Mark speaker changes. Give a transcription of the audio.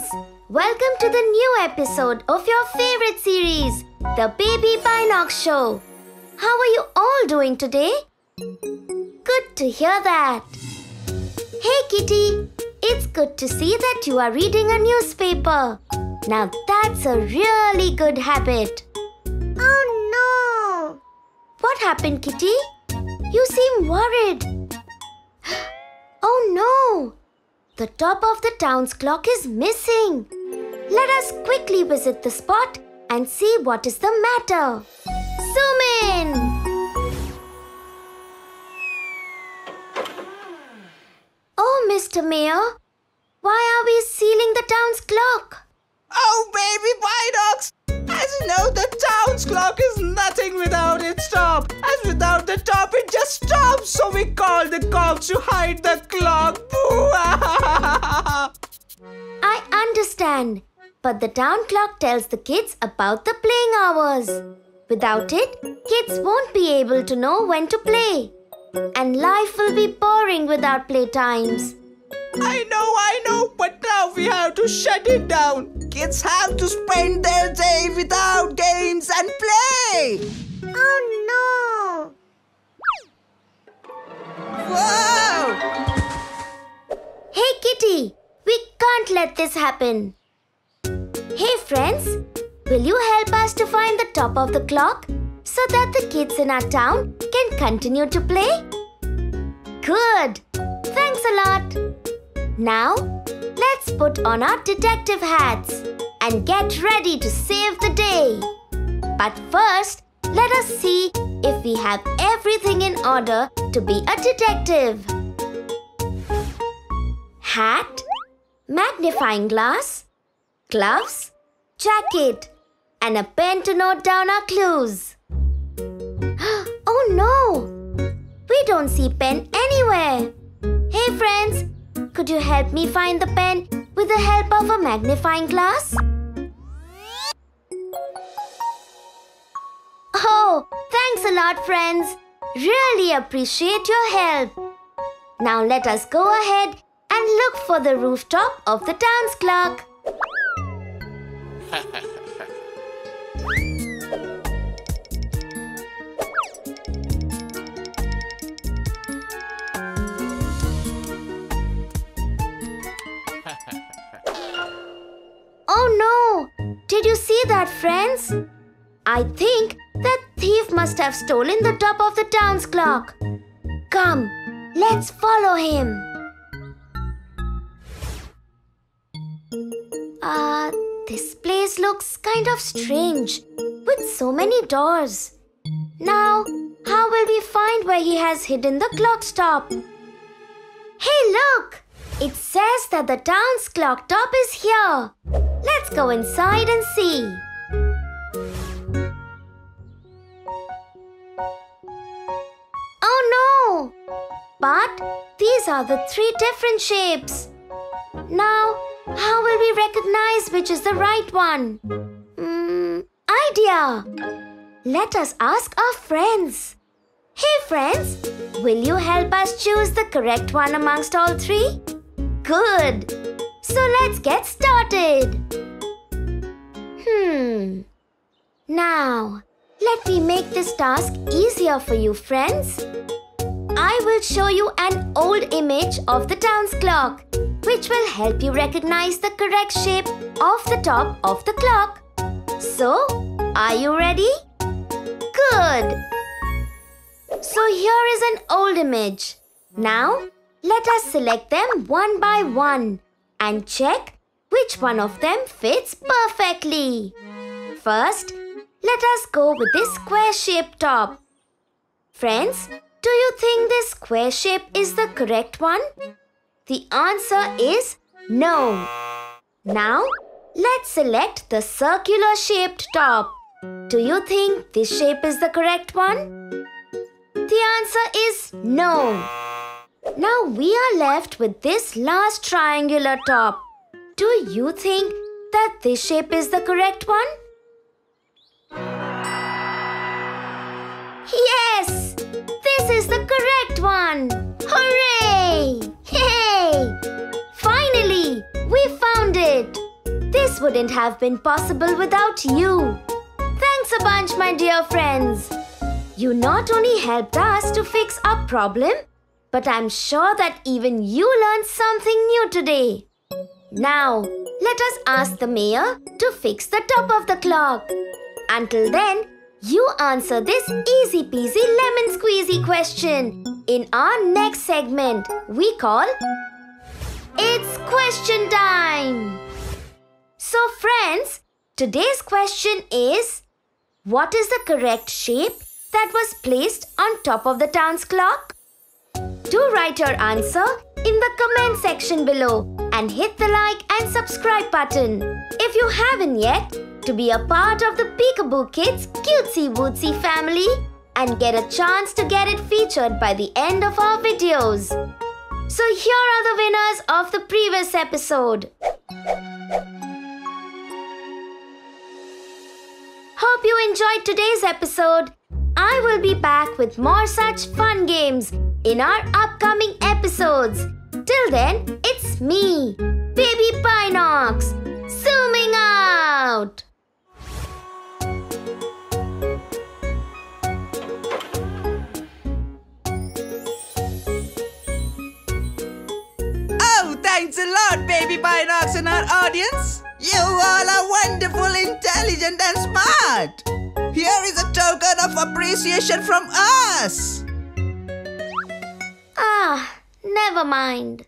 Speaker 1: friends! Welcome to the new episode of your favorite series, The Baby Binocs Show. How are you all doing today? Good to hear that. Hey Kitty, it's good to see that you are reading a newspaper. Now that's a really good habit.
Speaker 2: Oh no!
Speaker 1: What happened, Kitty? You seem worried. Oh no! The top of the town's clock is missing. Let us quickly visit the spot and see what is the matter. Zoom in! Oh, Mr. Mayor, why are we sealing the town's clock?
Speaker 3: Oh, baby Binocs! As you know, the town's clock is nothing without its top. As without the top, it just stops. So we call the cops to hide the clock.
Speaker 1: I understand, but the town clock tells the kids about the playing hours. Without it, kids won't be able to know when to play. And life will be boring without playtimes.
Speaker 3: I know, I know, but now we have to shut it down. Kids have to spend their day without games and play.
Speaker 2: Oh no!
Speaker 3: Whoa!
Speaker 1: Hey Kitty, we can't let this happen. Hey friends, will you help us to find the top of the clock so that the kids in our town can continue to play? Good. Thanks a lot. Now, let's put on our detective hats and get ready to save the day. But first, let us see if we have everything in order to be a detective. Hat, magnifying glass, gloves, jacket, and a pen to note down our clues. oh no! We don't see pen anywhere. Hey friends, could you help me find the pen with the help of a magnifying glass? Oh, thanks a lot, friends. Really appreciate your help. Now let us go ahead and look for the rooftop of the town's clock. Oh no! Did you see that, friends? I think that thief must have stolen the top of the town's clock. Come, let's follow him. This place looks kind of strange with so many doors. Now, how will we find where he has hidden the clock stop? Hey, look! It says that the town's clock top is here. Let's go inside and see. Oh no! But these are the three different shapes. Now, how will we recognize which is the right one? Hmm, idea! Let us ask our friends. Hey friends, will you help us choose the correct one amongst all three? Good! So let's get started. Hmm. Now, let me make this task easier for you, friends. I will show you an old image of the town's clock, which will help you recognize the correct shape of the top of the clock. So, are you ready? Good! So here is an old image. Now, let us select them one by one and check which one of them fits perfectly. First, let us go with this square-shaped top. Friends, do you think this square shape is the correct one? The answer is no. Now, let's select the circular shaped top. Do you think this shape is the correct one? The answer is no. Now we are left with this last triangular top. Do you think that this shape is the correct one? Yes! This is the correct one! Hooray! It! wouldn't have been possible without you. Thanks a bunch, my dear friends. You not only helped us to fix our problem, but I'm sure that even you learned something new today. Now, let us ask the mayor to fix the top of the clock. Until then, you answer this easy peasy lemon squeezy question in our next segment we call It's Question Time. Today's question is What is the correct shape that was placed on top of the town's clock? Do write your answer in the comment section below and hit the like and subscribe button. If you haven't yet, to be a part of the Peekaboo Kidz cutesy wootsy family and get a chance to get it featured by the end of our videos. So here are the winners of the previous episode. Hope you enjoyed today's episode. I will be back with more such fun games in our upcoming episodes. Till then, it's me, Baby Binocs, zooming out.
Speaker 3: Oh, thanks a lot, Baby Binocs and our audience. You all are wonderful, intelligent, and smart. Here is a token of appreciation from us.
Speaker 1: Ah, never mind.